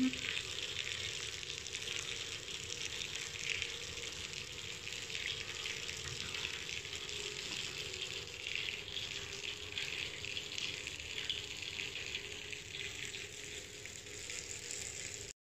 Mm-hmm.